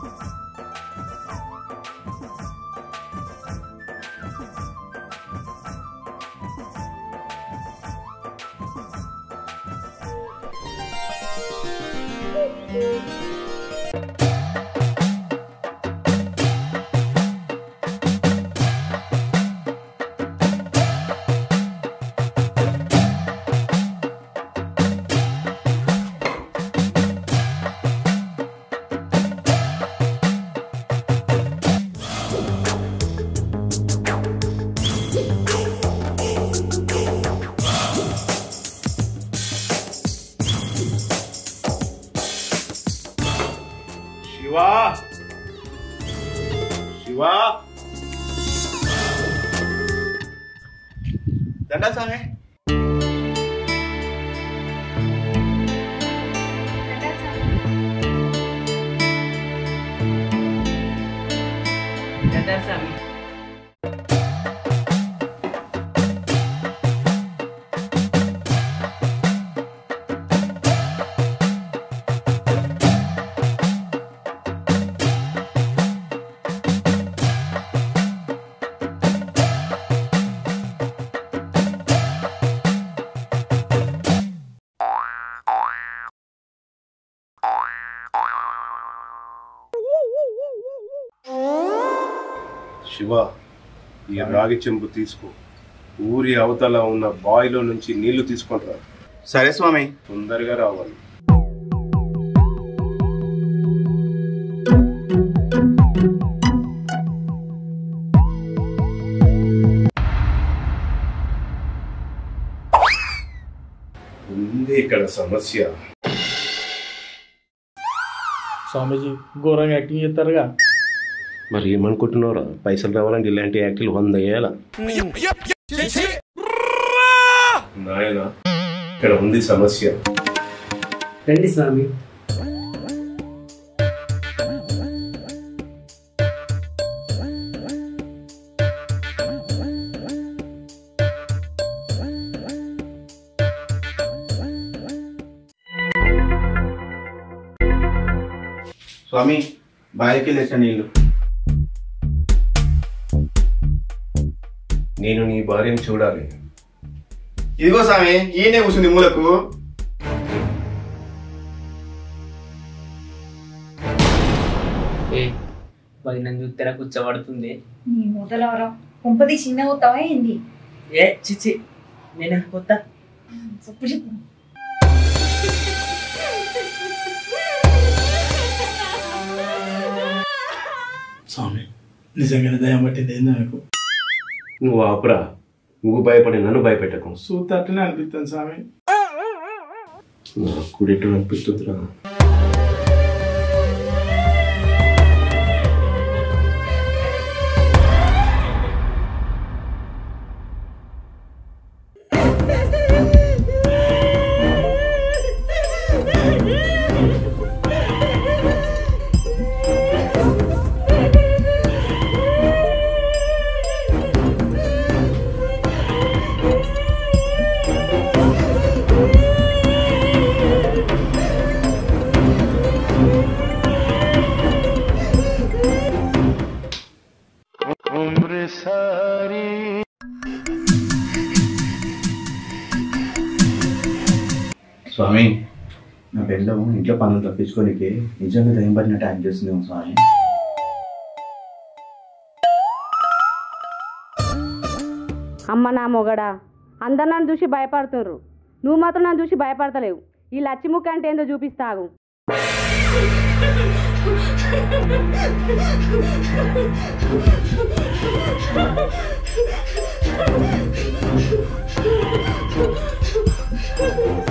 శివా శివ ఈ రాగి చెంబు తీసుకో. ఊరి అవతల ఉన్న బావిలో నుంచి నీళ్ళు తీసుకుంటారా సరే స్వామి. తొందరగా రావాలి. ఉంది ఇక్కడ సమస్య. స్వామీజీ ఘోరంగా యాక్టింగ్ చేస్తారుగా. మరి ఏమనుకుంటున్నారా? పైసలు రావాలంటే ఇలాంటి యాక్టిల్ వంద వేయాల నాయన ఇక్కడ ఉంది సమస్య. రండి స్వామి. స్వామి బావికి లేచా నీళ్ళు నేను నీ భార్యను చూడాలి. ఇదిగో స్వామి ఈయనే కూర్చుంది మూలకు. ఏ భజన చూత్తర కూర్చోబడుతుంది. నీ మొదలవరం కొంపది చిన్న అవుతావా ఏంది? ఏ చిచి నేను కొత్త చెప్పు చెప్పు. స్వామి నిజంగానే దయం పట్టింది ఏంది నాకు? నువ్వు ఆపురా. నువ్వు భయపడి నన్ను భయపెట్టకు. సూత అట్లనే అనిపిస్తుంది స్వామి. నాకు కూడా ఎటు అనిపిస్తుందిరా స్వామి. నా పెళ్ళం ఇంట్లో పనులు తప్పించుకోనికి నిజంగా దయ్యం పడినట్టు యాక్ట్ చేస్తుందేమో స్వామి. అమ్మ నా మొగడా అందరు నన్ను చూసి భయపడుతుర్రు నువ్వు మాత్రం నన్ను చూసి భయపడతలేవు. ఈ లచ్చిముక్క అంటే ఏందో చూపిస్తాగు.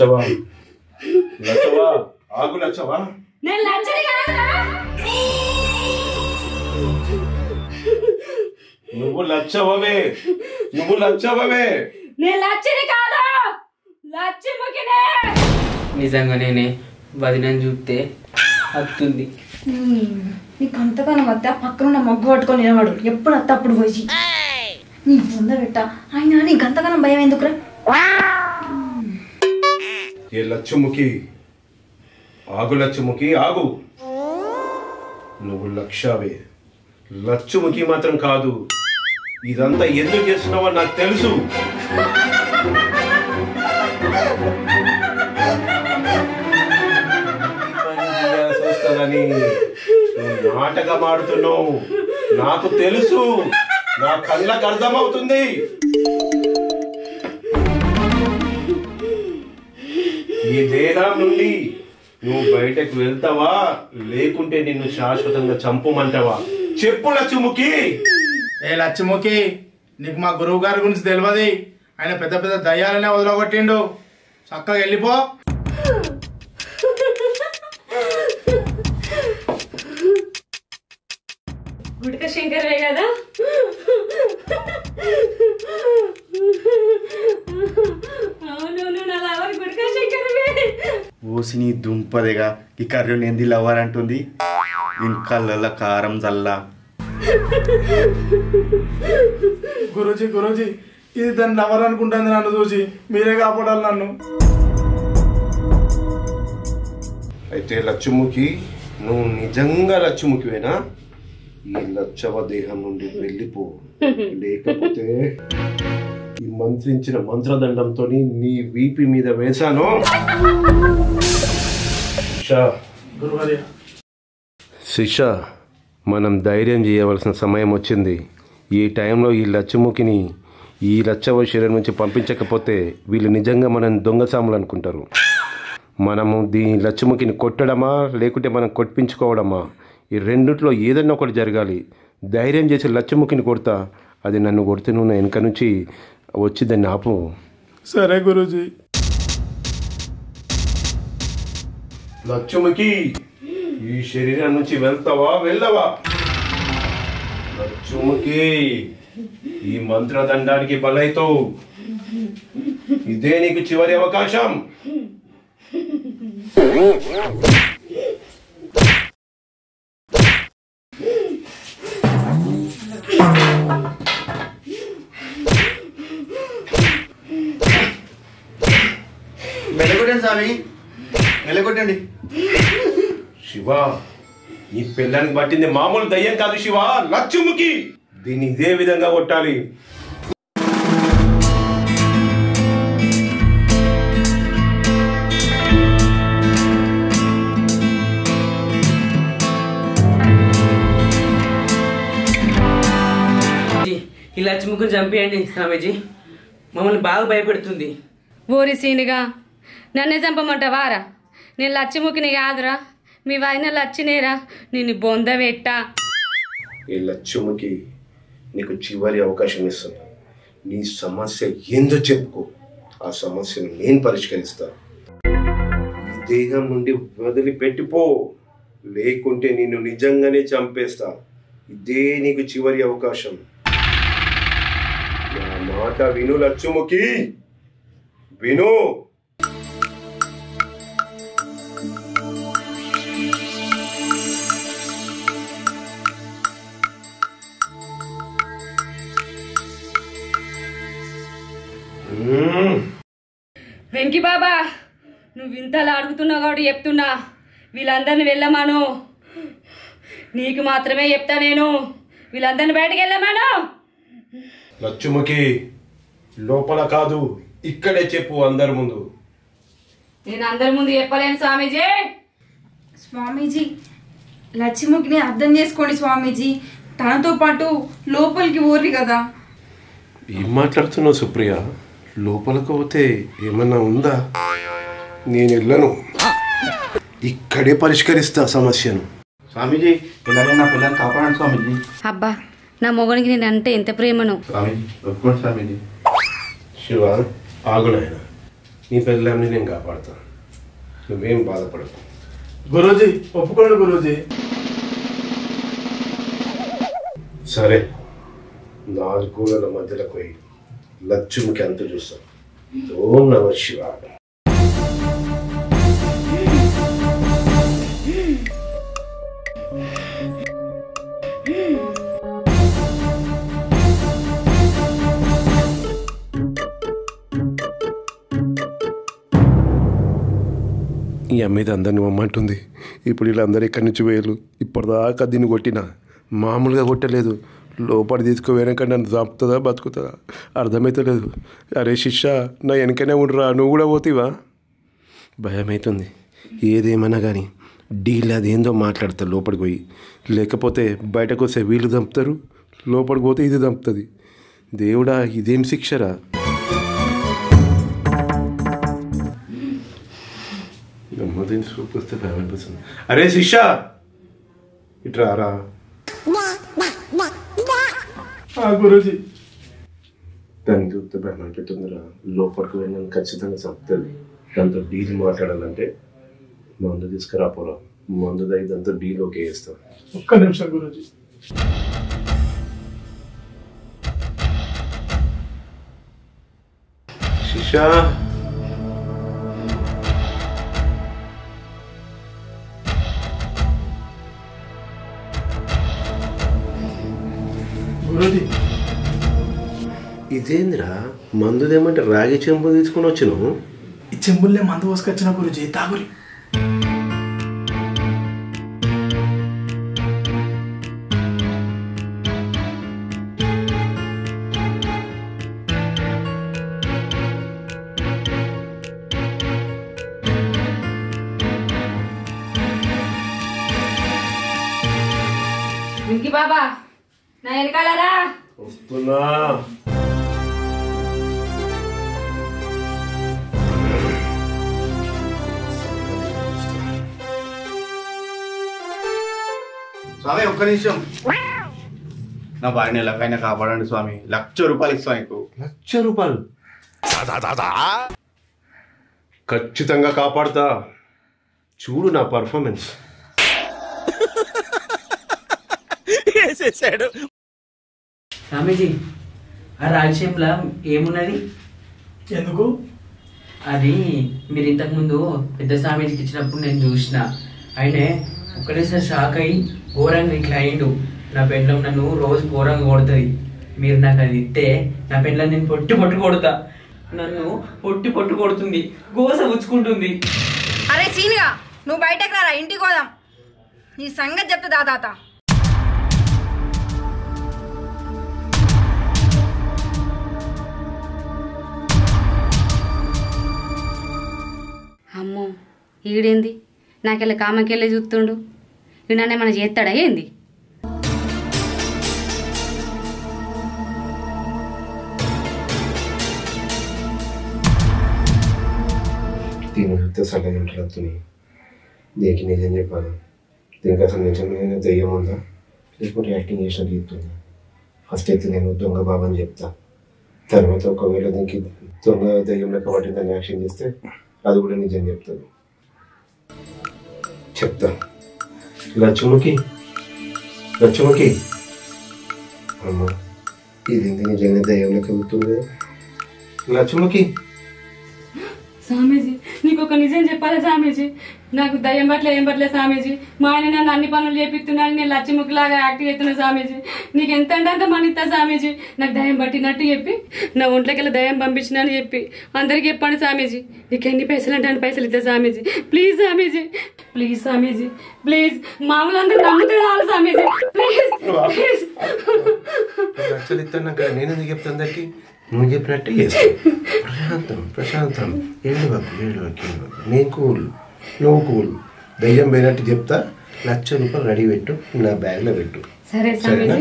లచ్చవా లచ్చవా ఆగు లచ్చవా నేను లచ్చని నువ్వు లచ్చవవే నువ్వు లచ్చవవే నేను లచ్చిని కాదా. నిజంగా నేనే వదినని చూస్తే అత్తుంది నీకు అంతగానో మధ్య పక్కన ఉన్న మగ్గు పట్టుకొని నిలబడు. ఎప్పుడు అత్త అప్పుడు పోయి నీ బొంద పెట్ట. అయినా నీకు అంతగానో భయం ఎందుకురా? ఏ లచ్చముఖి ఆగు లచ్చముఖి ఆగు. నువ్వు లక్ష్యావే. లచ్చముఖి మాత్రం కాదు. ఇదంతా ఎందుకు చేస్తున్నావో నాకు తెలుసు. పని నాటకం ఆడుతున్నావు. నాకు తెలుసు. నా కళ్ళకు అర్థమవుతుంది. ఈ దేహం నుండి నువ్వు బయటకు వెళ్తావా? లేకుంటే నిన్ను శాశ్వతంగా చంపమంటావా? చెప్పు లచ్చుముఖి. ఏ లచ్చిముఖి నీకు మా గురువు గారి గురించి తెలియదు. ఆయన పెద్ద పెద్ద దయ్యాలనే వదలగొట్టిండు. చక్కగా వెళ్ళిపో. గుడిక శంకరే కదా? ఓసిని దుంపదేగా ఈ కర్రీ ఏంది లవర్ అంటుంది. ఇంకల్ల కారం జల్లా. గురూజీ గురూజీ ఇది దాన్ని లవర్ అనుకుంటుంది నన్ను చూసి మీరే కాపాడాలి నన్ను. అయితే లచ్చుముఖి నువ్వు నిజంగా లచ్చుముఖివేనా ఈ లచ్చవ దేహం నుండి వెళ్ళిపో. లేకపోతే మంత్రించిన మంత్రదండంతో నీ వీపి మీద వేశాను. శిష మనం ధైర్యం చేయవలసిన సమయం వచ్చింది. ఈ టైంలో ఈ లచ్చముఖిని ఈ లచ్చవ శరీరం నుంచి పంపించకపోతే వీళ్ళు నిజంగా మనం దొంగసాములు అనుకుంటారు. మనము దీని లచ్చముఖిని కొట్టడమా లేకుంటే మనం కొట్టించుకోవడమా? ఈ రెండిట్లో ఏదన్నా ఒకటి జరగాలి. ధైర్యం చేసి లచ్చముఖిని కొడతా అది నన్ను కొడితే నువ్వు నా వెనక నుంచి వచ్చి దాన్ని ఆపు సరే గురూజీ. లక్ష్ముకి ఈ శరీరం నుంచి వెళ్తావా వెళ్ళవా? లక్ష్ముకి ఈ మంత్రదండానికి బలైతావు. ఇదే నీకు చివరి అవకాశం. స్వామి వెళ్ళగొట్టండి. శివ ఈ పిల్లానికి పట్టింది మామూలు దయ్యం కాదు శివ లక్ష్ముకి దీన్ని ఇదే విధంగా కొట్టాలి. ఈ లక్ష్మికుని చంపేయండి స్వామీజీ. మమ్మల్ని బాగా భయపెడుతుంది. ఓరి సీనిగా నన్నే చంపమంటావారా? నేను లచ్చిముఖిని కాదురా. మీ వదిన లచ్చినేరా. నేను బొంద పెట్టా. ఈ లచ్చిముఖి నీకు చివరి అవకాశం ఇస్తున్నా. నీ సమస్య ఏందో చెప్పుకో. ఆ సమస్యను నేను పరిష్కరిస్తా. ఈ దేహం నుండి వదిలిపెట్టిపో. లేకుంటే నిన్ను నిజంగానే చంపేస్తా. ఇదే నీకు చివరి అవకాశం. నా మాట విను లచ్చుముఖి విను. వెంకి బాబా నువ్వు ఇంతలా అడుగుతున్నావు కాబట్టి చెప్తున్నా. వీళ్ళందరిని వెళ్ళమాను. నీకు మాత్రమే చెప్తా నేను. వీళ్ళందరిని బయటకు వెళ్ళమాను. లచ్చుముఖి లోపల కాదు ఇక్కడే చెప్పు అందరి ముందు. నేను అందరి ముందు చెప్పలేను స్వామీజీ. స్వామీజీ లక్ష్ముఖిని అర్థం చేసుకోండి స్వామీజీ. తనతో పాటు లోపలికి ఊరి కదా. ఏం మాట్లాడుతున్నావు సుప్రియ? లోపలికి పోతే ఏమన్నా ఉందా? నేను వెళ్ళను ఇక్కడే పరిష్కరిస్తా సమస్యను. స్వామీజీ ఇలాగే నా పిల్లల్ని కాపాడండి స్వామీజీ. అబ్బా నా మొగనికి నేను అంటే ఎంత ప్రేమను. స్వామీజీ ఒప్పుకోండి స్వామీజీ. శివ ఆగునాయన నీ పిల్లల్ని నేను కాపాడుతాను. నువ్వేం బాధపడకు. గురూజీ ఒప్పుకోండి గురూజీ. సరే. నాలుగు కూలల మధ్యలోకి పోయి లక్ష్మికి అంత చూస్తాం. ఓం నమ శివాయ. ఈ అమ్మాయి అందరిని మమ్మంటుంది ఇప్పుడు వీళ్ళందరూ ఇక్కడి నుంచి వేయలు ఇప్పటిదాకా దీన్ని కొట్టినా? మామూలుగా కొట్టలేదు. లోపల తీసుకుపోయాక నన్ను చంపుతుందా బతుకుతుందా? అర్థమవుతలేదు అరే శిష్య నా వెనకనే ఉండరా నువ్వు కూడా పోతీవా? భయమవుతుంది ఏదేమన్నా కానీ డీల్ అదేందో మాట్లాడతా లోపలికి పోయి. లేకపోతే బయటకు వస్తే వీళ్ళు చంపుతారు లోపలికి పోతే ఇది చంపుతుంది. దేవుడా ఇదేం శిక్షరా? నమ్మదేం చూపిస్తే భయం అనిపిస్తుంది అరే శిష్య! ఇట్రా రా. గురుజీ. దాన్ని చూస్తే భయం అనిపిస్తుందిరా లోపలికి వెళ్ళిన ఖచ్చితంగా చంపుతుంది దాంతో డీల్ మాట్లాడాలంటే మందు తీసుకురా పోరా. మందు దాయి దాంతో డీల్ ఓకే చేస్తాం. ఒక్క నిమిషం గురుజీ. శిష్య. ఇదేందిరా? మందుదేమంటే రాగి చెంపు తీసుకుని వచ్చినావు? ఈ చెంబుల్నే మందు పోసుకొచ్చిన గురుజీ తాగురి వింకి బాబా నా వెనకాలరా? వస్తున్నా. స్వామి ఒక్క నిమిషం. నా భార్యని ఎలాగైనా కాపాడండి స్వామి. లక్ష రూపాయలు ఇస్తాం నీకు. లక్ష రూపాయలు? ఖచ్చితంగా కాపాడుతా. చూడు నా పర్ఫార్మెన్స్ స్వామీజీ ఆ రాజశేంలో ఏమున్నది? ఎందుకు? అది మీరు ఇంతకుముందు పెద్ద స్వామీజీకి ఇచ్చినప్పుడు నేను చూసిన. ఆయనే ఒక్కడేసారి షాక్ అయ్యి ఘోరంగా ఇట్లా అయిండు నా పెండ్లం నన్ను రోజు ఘోరంగా కొడుతుంది. మీరు నాకు అది ఇస్తే నా పెండ్లం నేను పొట్టి పొట్టు కొడతా. నన్ను పొట్టి పొట్టు కొడుతుంది గోస ఉచ్చుకుంటుంది అరే సీన్గా నువ్వు బయటకు రారా? ఇంటికి పోదాం. నీ సంగతి చెప్తా దాదాత అమ్మో ఈడేంది? నాకెళ్ళి కామకెళ్ళి చూస్తుండు. ఈడు ఏమైనా చేస్తాడా ఏంది? దీని చూస్తే సగం ఇంట్లోని దీనికి నిజం చెప్పాను దీనికి అసలు నిజమైన దయ్యం ఉందా? లేకుంటే యాక్టింగ్ చేసిన చెప్తుందా ఫస్ట్ అయితే నేను దొంగ బాబని చెప్తా. తర్వాత ఒకవేళ దీనికి దొంగ దెయ్యం లెక్క పట్టిందని యాక్షన్ చేస్తే అది కూడా నిజం చెప్తాను. చెప్తాను చెప్తా లక్ష్ముకి లక్ష్ముకి అమ్మ ఇది నిజంగా దెయ్యం లెక్క గుర్తుంది లక్ష్ముకి స్వామీజీ నీకు ఒక నిజం చెప్పాలి స్వామీజీ. నాకు దయ్యం పట్ల ఏం పట్ల స్వామీజీ? మా ఆయన నన్ను అన్ని పనులు చేపిస్తున్నాను నేను లచ్చిముక్కులాగా యాక్ట్ అవుతున్నా స్వామీజీ. నీకు ఎంత అంటే అంత స్వామీజీ. నాకు దయ్యం పట్టినట్టు చెప్పి నా ఒంట్లోకి దయ్యం పంపించినని చెప్పి. అందరికి చెప్పండి స్వామీజీ. నీకు ఎన్ని పైసలు అంటే అన్ని పైసలు ఇస్తా Swamiji? Please Swamiji. Please Swamiji. Please. మామూలు అందరూ నమ్ముతే రావాలి స్వామీజీ. ప్లీజ్. ప్లీజ్. లక్షలు ఇస్తాను నేను ఎందుకు చెప్తాను అందరికి? నువ్వు చెప్పినట్టే ప్రశాంతం ప్రశాంతం. ఏడు బాబు ఏడు బాబు ఏడు బాబు నేను కూల్ నువ్వు కూల్. దయ్యం పోయినట్టు చెప్తా లక్ష రూపాయలు రెడీ పెట్టు నా బ్యాగ్లో పెట్టు. సరే సరేనా?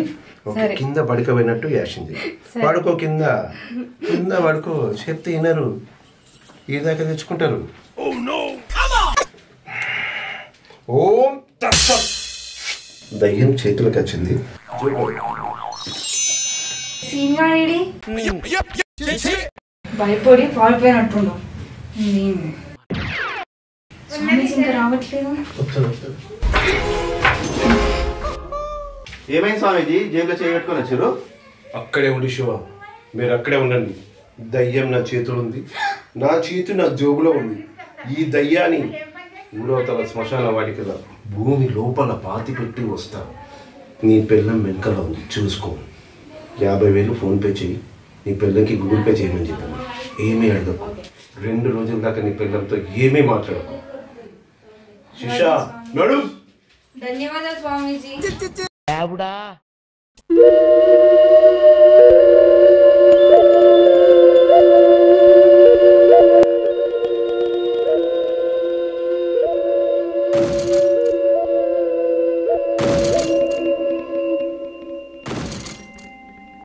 ఓకే, సరే. కింద పడుకోబోయినట్టు యాక్షన్ చేయి. పడుకో కింద. కింద పడుకో. చెప్తే వినరు. ఈ దాకా తెచ్చుకుంటారు? ఓం తత్సత్. దయ్యం చేతులకు వచ్చింది. సీన్గా భయపడి పారిపోయినట్టుండు. నేను స్వామీజీ ఇంకా రావట్లేదు. వస్తాను, వస్తాను. ఏమైంది స్వామీజీ? జేబులో చేయి పెట్టుకొని వచ్చారు? అక్కడే ఉండి శివ మీరు అక్కడే ఉండండి. దయ్యం నా చేతులు ఉంది నా చేతి నా జోబులో ఉంది. ఈ దయ్యాన్ని ఊరవతల శ్మశాన వాడికగా భూమి లోపల పాతి పెట్టి వస్తా. నీ పిల్లం వెనకాల ఉంది. చూసుకో. యాభై వేలు ఫోన్పే చేయి. నీ పిల్లలకి గూగుల్ పే చేయమని చెప్పాను ఏమీ అడగకు రెండు రోజుల దాకా నీ పిల్లలతో ఏమీ మాట్లాడకు. శిషా నడు. ధన్యవాదాలు స్వామీజీ.